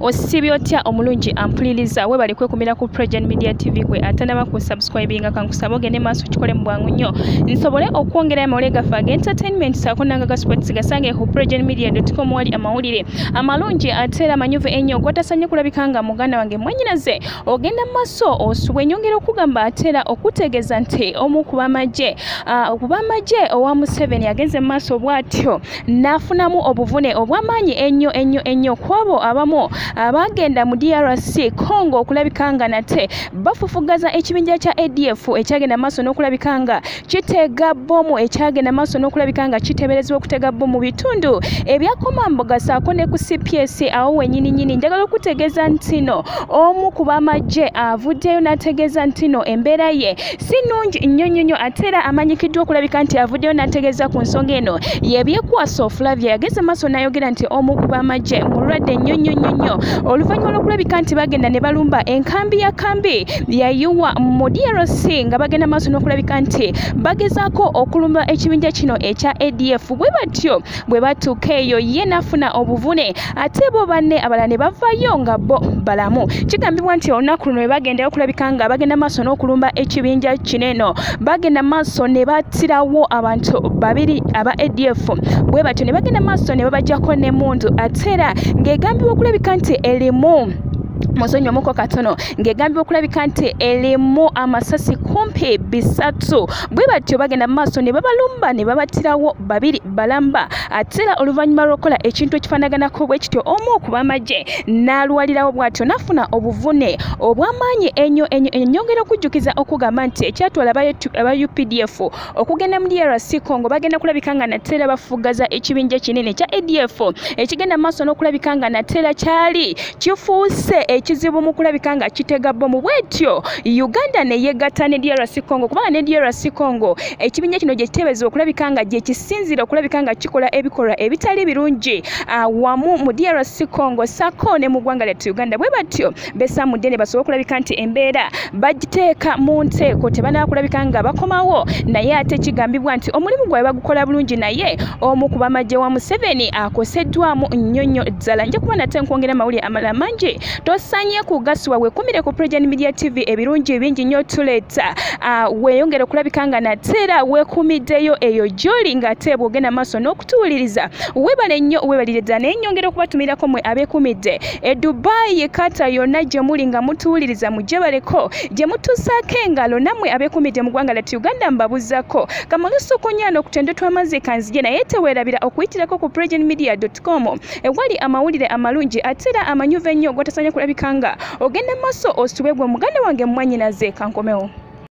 osibye otya omulungi ampuliriza webale kwekumira ku Pregen Media TV gwe atanaba ku subscribinga kankusaba ogende maaso kikole mu bwangu nnyo. Nsobole okwongera amawulire gaffe ag'entertainment saako nanga ga sports gasange ku pregenmedia.com wali amawulire. Amalungi ate era amanyuvu ennyo gwatasanye kulabika nga muganda wange mwannyinaze ogenda mu maaso osubwa ennyongera okugamba ate era okutegeeza nti omu ku bamagye ku bamagye owa Museveni agenze mu maaso bw'atyo n'afunamu obuvune obw'amaanyi ennyo ennyo ennyo ku abo abamu abagenda mu DRC Congo okulabika nga nate bafufugaza ekibinja kya ADF ekyagenda maaso n'okulabika nga kiteega bbomu ekyagenda maaso n'okulabika nga kiteeberezebwa okutega bbomu mu bitundu ebyakomamboga saako ne ku CPS awo wennyini nnyini njagala okutegeeza nti no omu ku bamagye avuddeyo n'ategeeza nti no embeera ye si nnungi nnyo nnyo ate era amanyikiddwa okulabika nti avuddeyo n'ategeeza ku nsonga eno. Yebyekwasa Flavia yageze maaso n'ayogera nti omu ku bamagye mulwadde nnyo nnyo nnyo nnyo oluvannyuma lw'okulabika nti bagenda ne balumba enkambi ya kambi yayiwa mu DRC nga bagenda maaso n'okulabika nti bagezaako okulumba ekibinja kino ekya ADF bwe batyo bwe batuuka eyo ye n'afuna obuvune ate bo banne abalala ne bavaayo nga bo balamu. Kigambibwa nti olunaku luno bwe bagendayo okulabika nga bagenda maaso n'okulumba ekibinja kino eno. Bagenda maaso ne battirawo abantu babiri aba ADF bwe batyo ne bagenda maaso ne babajjako n'emmundu ate era ng'egambibwa okulabika nti erimu musonyi omuko katono. Ng'egambibwa okulabika nti erimu amasasi kumpi bisatu. Bwe batyo bagenda mu maaso ne babalumba ne babattirawo babiri balamba. Ate era oluvannyuma lw'okukola ekintu ekifaanaganako bwe kityo omu ku bamagye n'alwalirawo bw'atyo n'afuna obuvune obw'amaanyi ennyo ennyo ennyongera okujjukiza okugamba nti ekyatwala aba UPDF okugenda mu DRC Congo bagenda kulabika nga nate era bafugaza ekibinja kinene ekya ADF ekigenda mu maaso n'okulabika nga nate era kyali kifuuse ekizibu mu kulabika nga kitega bbomu. Bwetyo Uganda ne yegatta ne DRC Congo kubanga ne DRC Congo ekibinja kino gye kiteeberezebwa okulabika nga gye kisinzira okulabika nga kikola ebikolwa ebitali birungi wamu mu DRC Congo sako ne mu ggwanga lyattu Uganda. Bwe batyo besamudde ne basobola okulabika nti embeera bagiteeka mu nteeko tebanaba kulabika nga bakomawo. Naye ate kigambibwa nti omulimu gwabwe bagukola bulungi naye omu ku bamagye wa Museveni akoseddwamu nnyo nnyo ddala. Nja kuba nate nkwongera amawulire amalala mangi tosanye kugasibwa wekumire ku Pregen Media TV ebirungi bingi nnyo tuleeta uh, weeyongera okulabika nga nate era weekumiddeyo eyo gy'oli ng'ate bw'ogenda maaso n'okutuwuliriza. Webale nnyo webalire ddala naye nnyongera okubatumirako mmwe abeekumidde. E Dubai kata yonna gye muli nga mutuwuliriza mujje baleko gye mutuusaako engalo nammwe abeekumidde mu ggwanga lyattu Uganda mbabuzzako. Kamalusu kunyana okutende tw'amazzi kanzije naye teweerabira okuyitirako ku pregenmedia.com ewali amawulire amalungi ate era amanyuvu ennyo gotasanya kulabika nga ogenda maaso ositubwe gwe muganda wange mwannyinaze kankomewo